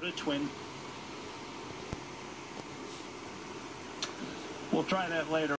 Dakota twin. We'll try that later.